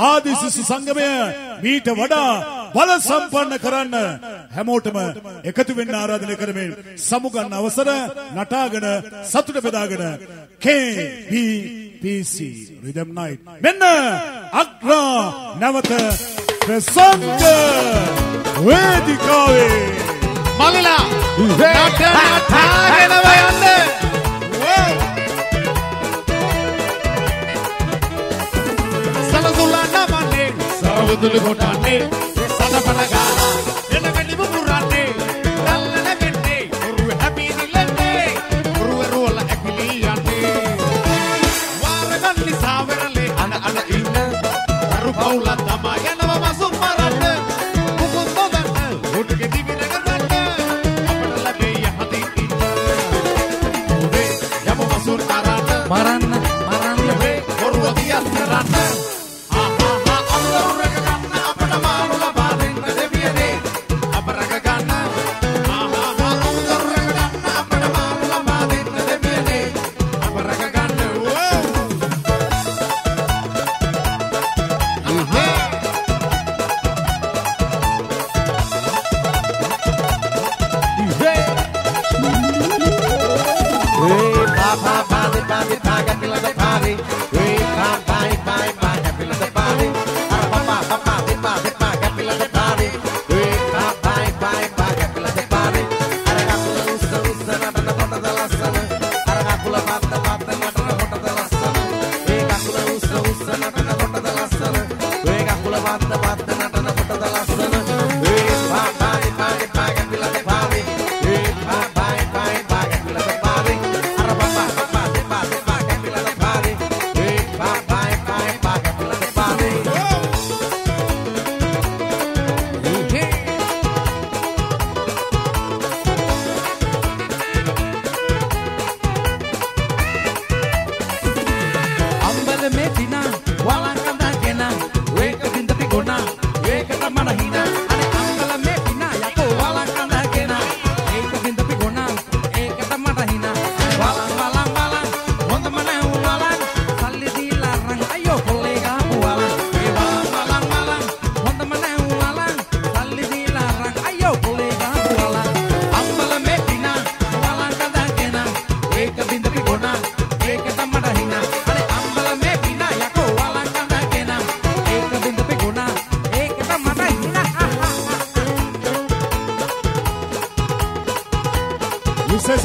ආදිසිසු සංගමය මීට වඩා බල සම්පන්න කරන්න හැමෝටම එකතු වෙන්න ආරාධනය කරමින් සමුගන්න අවසර නටාගෙන සතුට බෙදාගෙන KBPC Rhythm Night. මෙන්න අග්‍රා නැවත ප්‍රසංග වේදිකාවේ. මල්ලිලා නට නටාගෙනව යන්න සරවදුලු කොටන්නේ සනපන ගාලා එන වෙලිම පුරන්නේ දල්ලන ගෙන්නේ ඔරුව හැපි නිලන්නේ ඔරුව රෝල ඇකිලි යන්නේ වාරගන්නි සාවරලේ අන අන ඉන්න අරු පවුල තමා යනව මසුම් මරන්න මුකුත් නොදන්න උඩගේ දිවින ගන්න අපට ලැබේ යහදී ඉන්න ඔබේ යමු මසුම් මරන්න මරන්න මරන්න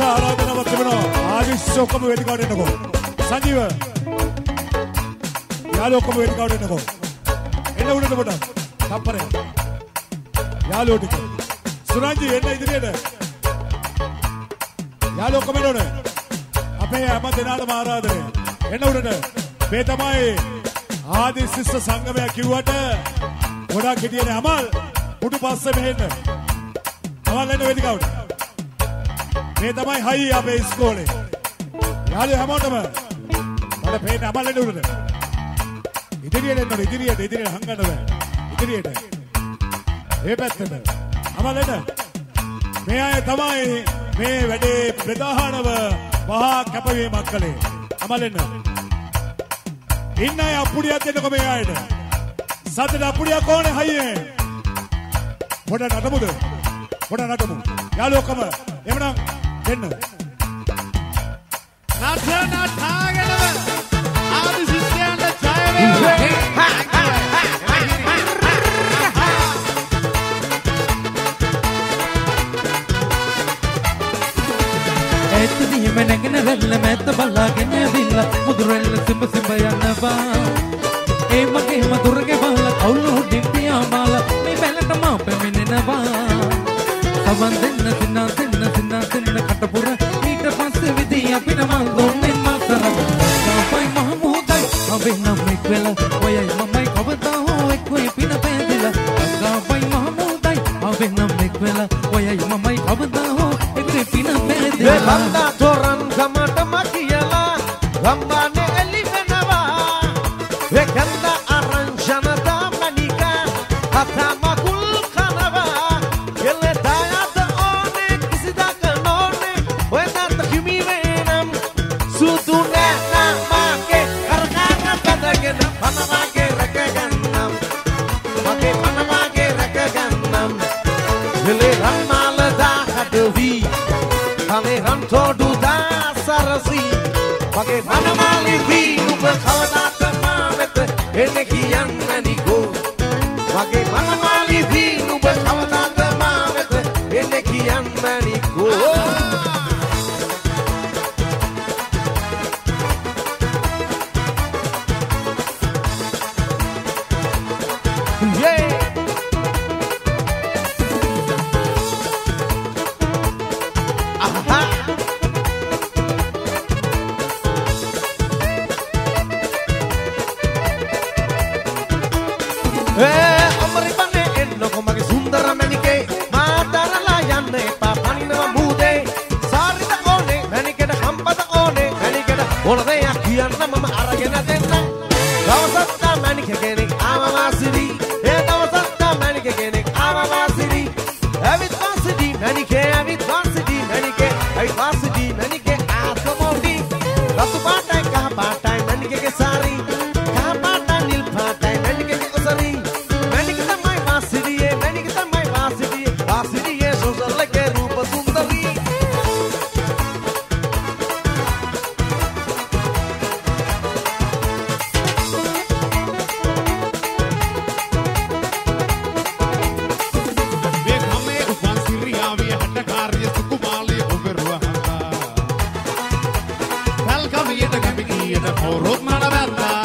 ආරාධනාවක් තිබෙනවා ආදිස්ස ඔක්කොම වේදිකාවට එන්නකෝ සංජීව යාළුවෝ ඔක්කොම වේදිකාවට එන්නකෝ එන්න උඩට පොඩක් තප්පරේ යාළුවෝ ටික සුරංජි එන්න ඉදිරියට යාළුවෝ ඔක්කොම එන්න ඕනේ අපේ හැම දෙනාටම ආරාධනය එන්න උඩට මේ තමයි ආදිසිස්ස සංගමය කිව්වට ගොඩක් හිටියනේ අමල් උඩු පස්සේ මෙහෙන්න අමල් එන්න වේදිකාවට මේ තමයි හයි අපේ ඉස්කෝලේ. යාළුවෝ හැමෝටම මට පේන අමල්ලෙන්න උඩට. ඉදිරියට එන්න ඕනේ, ඉදිරියට ඉදිරියට හංගන්න බෑ. ඉදිරියට. මේ පැත්තට. අමල්ලෙන්න. මේ අය තමයි මේ වැඩේ ප්‍රධානව මහා කැපවීමක් කළේ. අමල්ලෙන්න. ඉන්න අය අප්පුඩියක් දෙන්නකො මේ අයට. සතට අප්පුඩියක් ඕනේ හයියේ. පොඩ නටමුද? පොඩ නටමු. යාළුවෝ ඔක්කොම එමනම් என்ன අපේ නම් එක් වෙලා ඔයයි මමයි කවදා හෝ එක් වෙයි පින ඒ පෑදිලා බන්දා තොරන් ගමටම කියලා ගම්බානේ ඒ මනමාලි වීනුප කවදාක මාවත එන කියන්න la.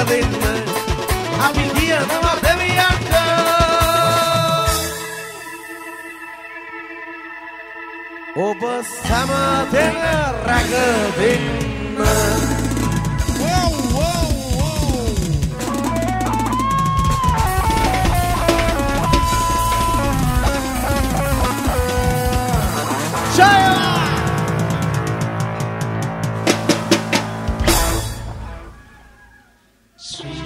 caderna A mi tía no más de viaje O passamos até na raga dentro Sweet.